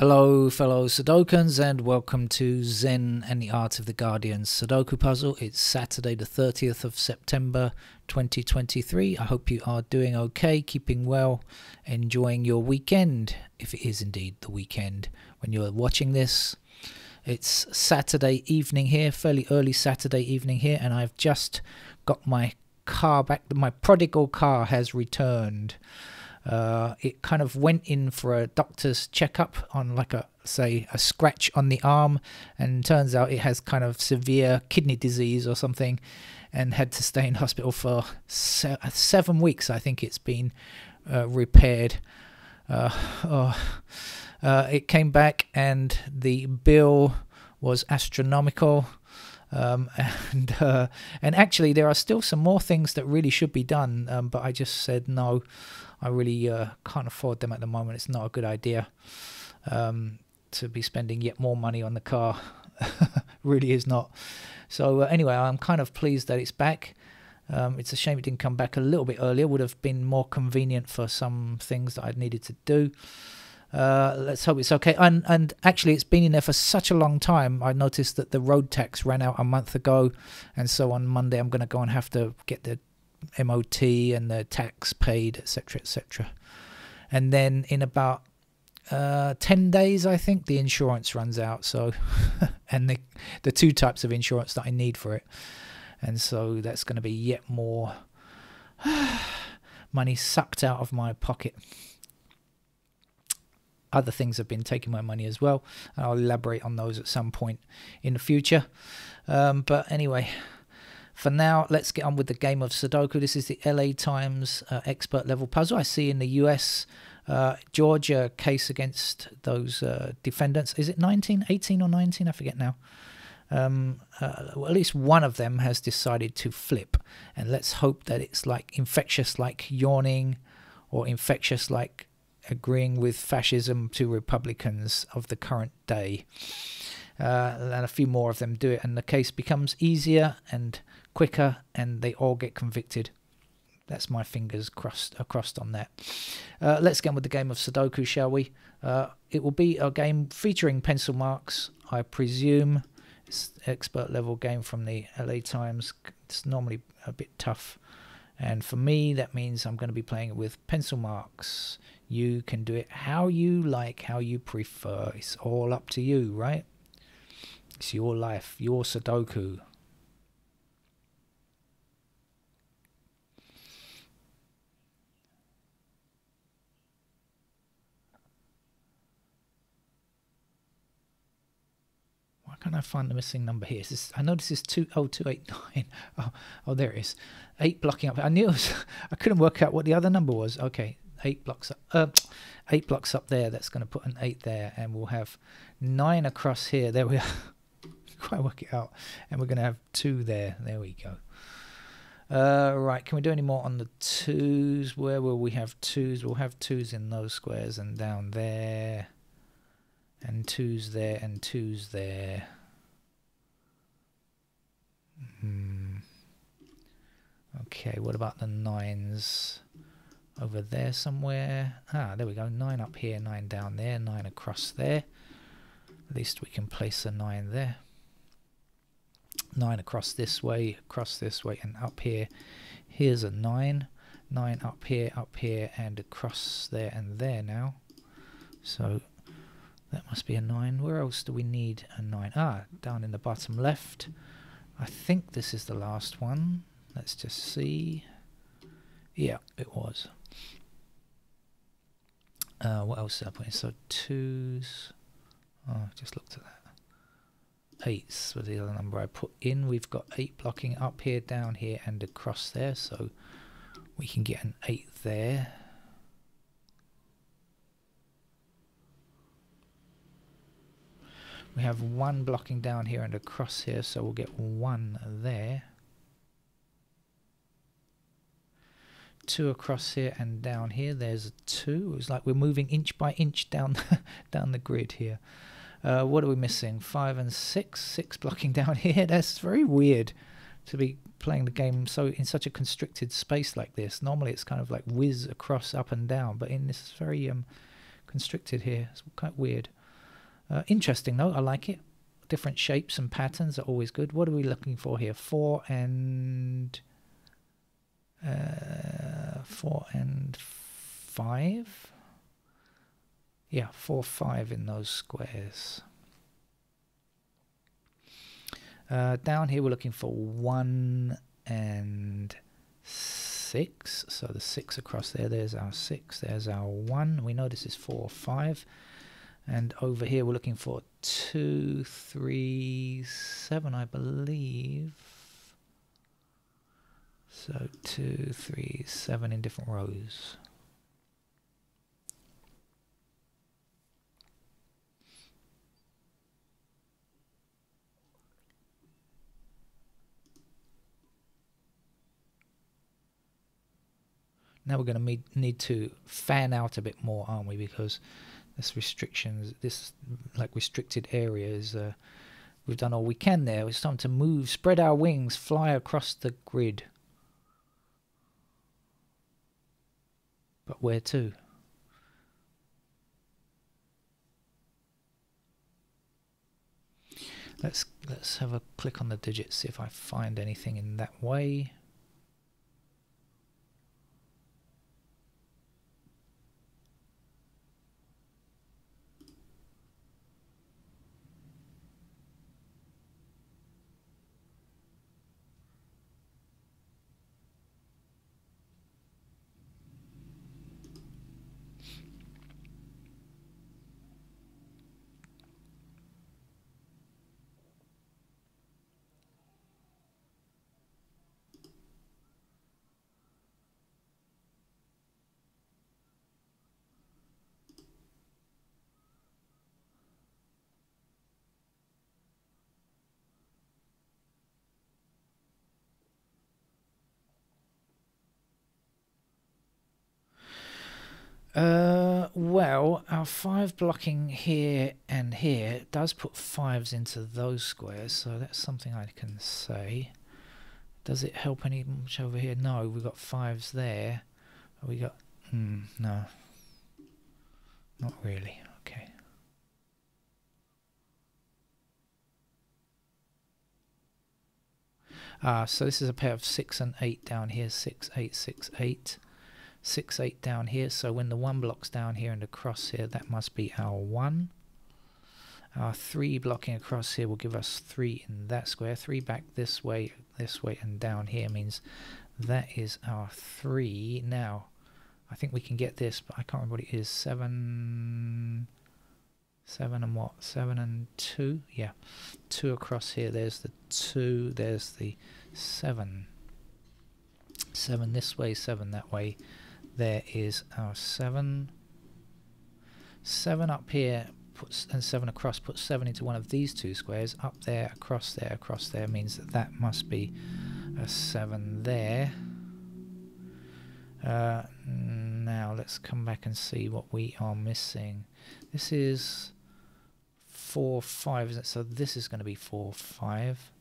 Hello, fellow Sudokans, and welcome to Zen and the Art of the Guardian Sudoku Puzzle. It's Saturday, the 30th of September 2023. I hope you are doing okay, keeping well, enjoying your weekend, if it is indeed the weekend when you're watching this. It's Saturday evening here, fairly early Saturday evening here, and I've just got my car back. My prodigal car has returned. Uh, it kind of went in for a doctor's checkup on like a say a scratch on the arm and turns out it has kind of severe kidney disease or something and had to stay in hospital for se seven weeks i think it's been uh, repaired. Uh, oh, uh, it came back and the bill was astronomical um, and uh, and actually there are still some more things that really should be done um, but i just said no I really uh, can't afford them at the moment. It's not a good idea um, to be spending yet more money on the car. really is not. So uh, anyway, I'm kind of pleased that it's back. Um, it's a shame it didn't come back a little bit earlier. Would have been more convenient for some things that I'd needed to do. Uh, let's hope it's okay. And and actually, it's been in there for such a long time. I noticed that the road tax ran out a month ago, and so on Monday I'm going to go and have to get the MOT and the tax paid, etc., etc. And then in about uh, 10 days, I think, the insurance runs out. So, and the, the two types of insurance that I need for it. And so that's going to be yet more money sucked out of my pocket. Other things have been taking my money as well. And I'll elaborate on those at some point in the future. Um, but anyway, for now, let's get on with the game of Sudoku. This is the LA Times uh, expert level puzzle. I see in the US uh, Georgia case against those uh, defendants. Is it 19, 18 or 19? I forget now. Um, uh, well, at least one of them has decided to flip. And let's hope that it's like infectious, like yawning, or infectious, like agreeing with fascism to Republicans of the current day. Uh, and a few more of them do it, and the case becomes easier and quicker and they all get convicted. That's my fingers crossed crossed on that. Uh, let's get on with the game of Sudoku, shall we? Uh, it will be a game featuring pencil marks, I presume. It's expert level game from the LA Times. It's normally a bit tough. And for me, that means I'm going to be playing it with pencil marks. You can do it how you like, how you prefer. It's all up to you, right? It's your life, your Sudoku. Can I find the missing number here? This, I know this is two oh two eight nine. Oh, oh, there it is. Eight blocking up. I knew was, I couldn't work out what the other number was. Okay, eight blocks up. Uh, eight blocks up there. That's going to put an eight there, and we'll have nine across here. There we are. Quite work it out, and we're going to have two there. There we go. Uh, right, can we do any more on the twos? Where will we have twos? We'll have twos in those squares and down there and twos there and twos there. Hmm. Okay, what about the nines? Over there somewhere. Ah, there we go. Nine up here, nine down there, nine across there. At least we can place a nine there. Nine across this way, across this way, and up here. Here's a nine. Nine up here, up here, and across there and there now. So that must be a 9. Where else do we need a 9? Ah, down in the bottom left. I think this is the last one. Let's just see. Yeah, it was. Uh, what else did I put in? So 2s. Oh, just looked at that. 8s was the other number I put in. We've got 8 blocking up here, down here, and across there. So we can get an 8 there. We have one blocking down here and across here, so we'll get one there. Two across here and down here. There's two. It's like we're moving inch by inch down down the grid here. Uh, what are we missing? Five and six. Six blocking down here. That's very weird to be playing the game so in such a constricted space like this. Normally it's kind of like whiz across up and down, but in this very um, constricted here. It's quite weird. Uh, interesting though, I like it. Different shapes and patterns are always good. What are we looking for here? Four and uh, four and five. Yeah, four five in those squares. Uh, down here we're looking for one and six. So the six across there, there's our six, there's our one. We know this is four, five. And over here we're looking for two, three, seven, I believe. So two, three, seven in different rows. Now we're going to need to fan out a bit more, aren't we? Because this restrictions, this like restricted areas, uh, we've done all we can there. It's time to move, spread our wings, fly across the grid. But where to? Let's let's have a click on the digits, see if I find anything in that way. Uh, well, our five blocking here and here does put fives into those squares, so that's something I can say. Does it help any much over here? No, we've got fives there. We got, hmm, no. Not really, okay. Ah, so this is a pair of six and eight down here, six, eight, six, eight. 6, 8 down here. So when the 1 blocks down here and across here, that must be our 1. Our 3 blocking across here will give us 3 in that square. 3 back this way, this way, and down here means that is our 3. Now, I think we can get this, but I can't remember what it is. 7... 7 and what? 7 and 2? Yeah. 2 across here. There's the 2. There's the 7. 7 this way, 7 that way there is our 7. 7 up here puts and 7 across puts 7 into one of these two squares. Up there, across there, across there means that that must be a 7 there. Uh, now let's come back and see what we are missing. This is 4, 5, isn't it? So this is going to be 4, 5.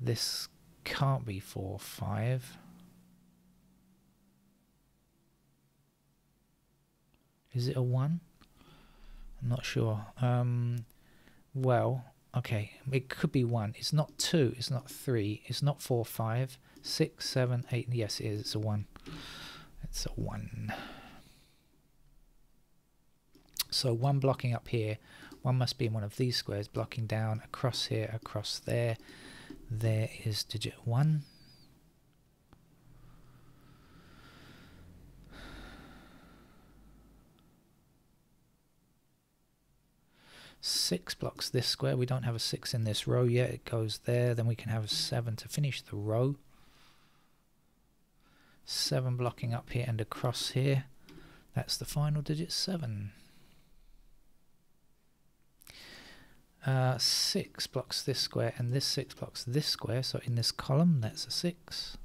This can't be 4, 5. Is it a 1? I'm not sure. Um, well, okay, it could be 1. It's not 2, it's not 3, it's not 4, 5, 6, 7, 8. Yes, it is. It's a 1. It's a 1. So 1 blocking up here, 1 must be in one of these squares, blocking down across here, across there. There is digit 1. Six blocks this square. We don't have a six in this row yet. It goes there. Then we can have a seven to finish the row. Seven blocking up here and across here. That's the final digit, seven. Uh, six blocks this square and this six blocks this square. So in this column, that's a six.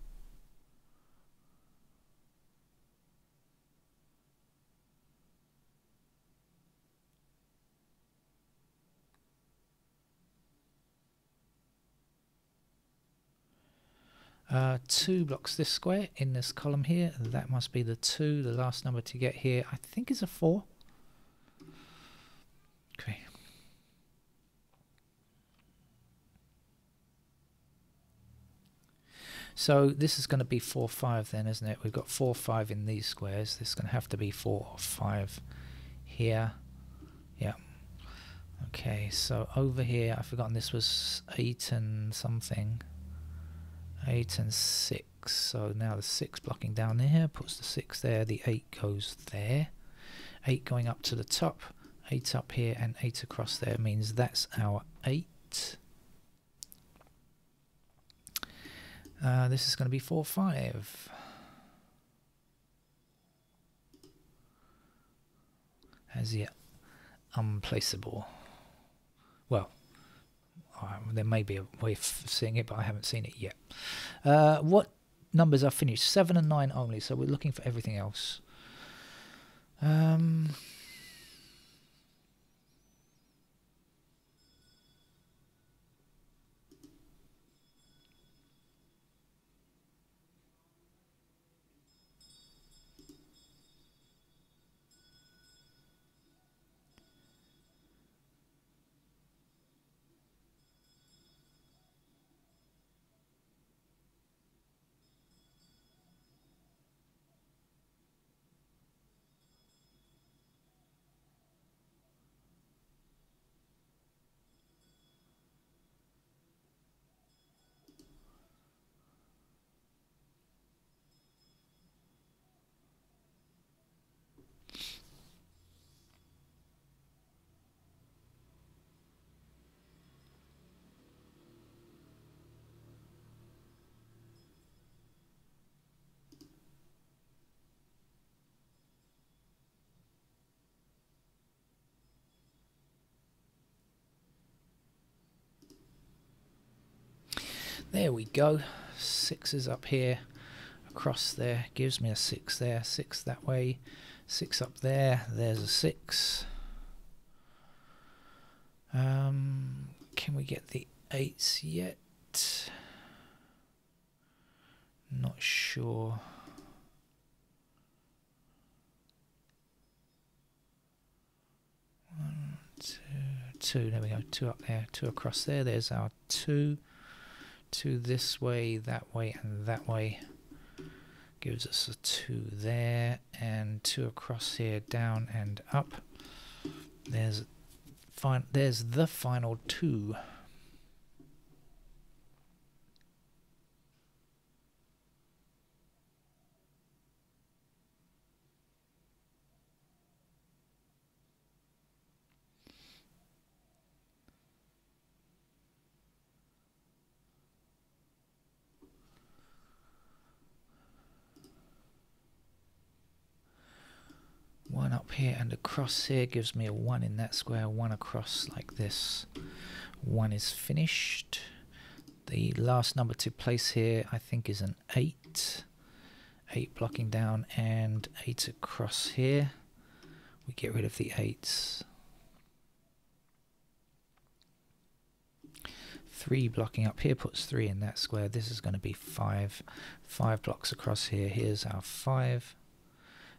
Uh, two blocks this square in this column here. That must be the two. The last number to get here, I think, is a four. Okay. So this is going to be 4, 5 then, isn't it? We've got 4, 5 in these squares. This is going to have to be 4 or 5 here. Yeah. Okay, so over here, I've forgotten this was 8 and something. 8 and 6. So now the 6 blocking down here, puts the 6 there, the 8 goes there. 8 going up to the top, 8 up here and 8 across there means that's our 8. Uh, this is going to be 4, 5. As yet unplaceable. Well, there may be a way of seeing it, but I haven't seen it yet. Uh, what numbers are finished? 7 and 9 only, so we're looking for everything else. Um, There we go. Sixes up here, across there, gives me a six there, six that way, six up there, there's a six. Um, can we get the eights yet? Not sure. One, two, two. There we go. Two up there, two across there. There's our two two this way, that way, and that way. Gives us a two there, and two across here, down and up. There's. There's the final two. one here and across here gives me a one in that square one across like this. One is finished. The last number to place here I think is an 8 8 blocking down and 8 across here. We get rid of the 8s 3 blocking up here puts 3 in that square. This is going to be 5 5 blocks across here. Here's our 5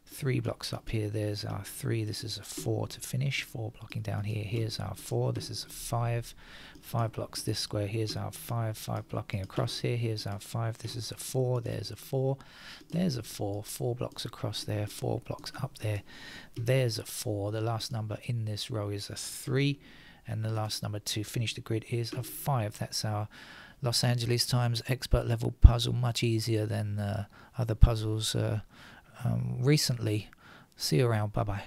three blocks up here there's our three this is a four to finish four blocking down here here's our four this is a five five blocks this square here's our five five blocking across here here's our five this is a four there's a four there's a four four blocks across there four blocks up there there's a four the last number in this row is a three and the last number to finish the grid is a five. That's our Los Angeles Times expert level puzzle much easier than uh, other puzzles uh, um, recently. See you around. Bye bye.